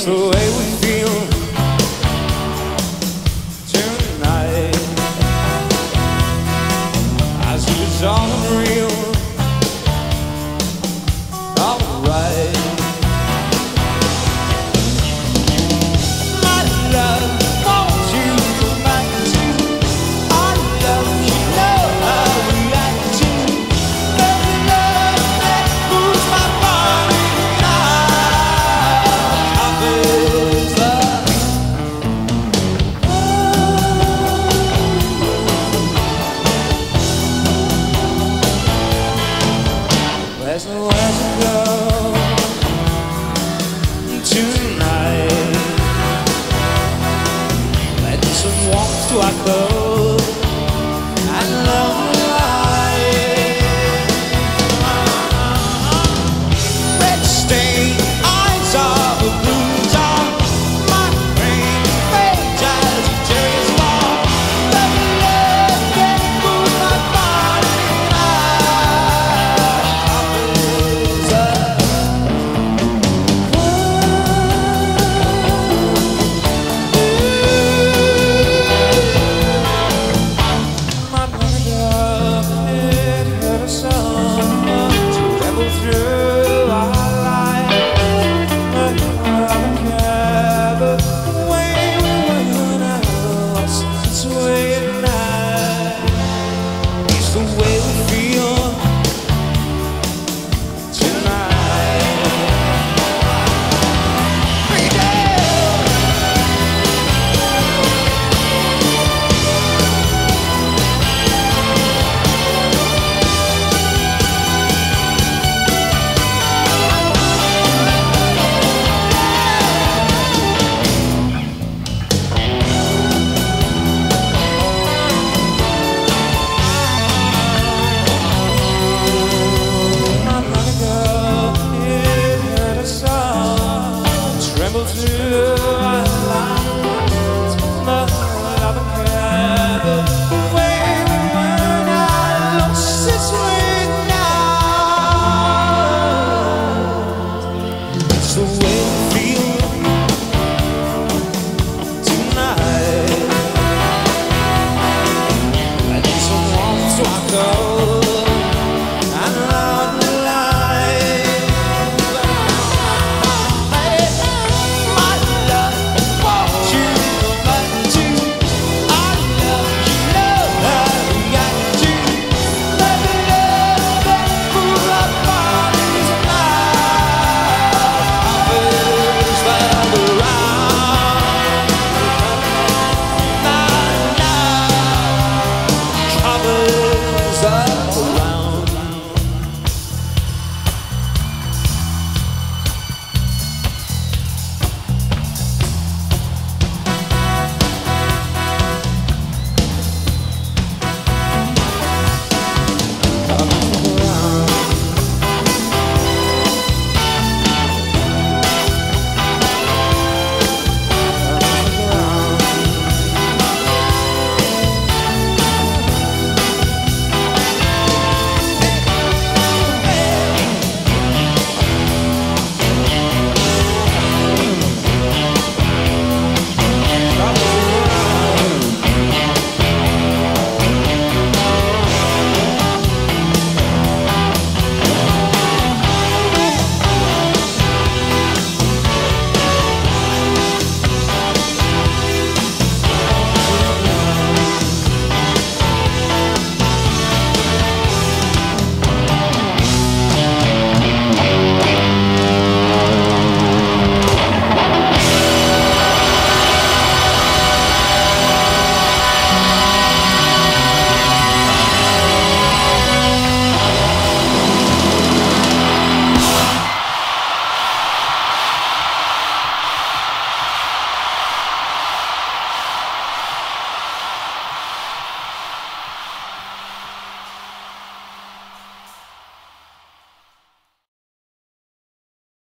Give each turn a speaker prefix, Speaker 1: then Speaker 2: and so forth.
Speaker 1: eso. tonight. Let some warmth to our clothes.